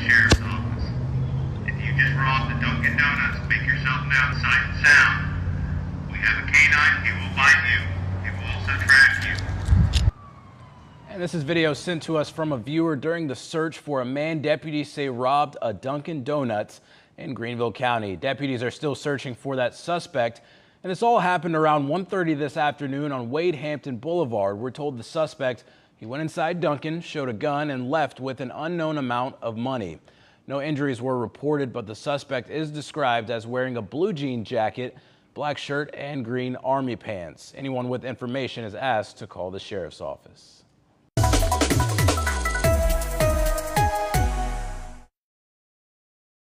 Sheriff's Office. If you just robbed the Dunkin' Donuts, make yourself known sight and sound. We have a canine. He will bite you. He will also track you. And this is video sent to us from a viewer during the search for a man deputies say robbed a Dunkin' Donuts in Greenville County. Deputies are still searching for that suspect. And this all happened around 1.30 this afternoon on Wade Hampton Boulevard. We're told the suspect, he went inside Dunkin', showed a gun, and left with an unknown amount of money. No injuries were reported, but the suspect is described as wearing a blue jean jacket, black shirt, and green army pants. Anyone with information is asked to call the sheriff's office.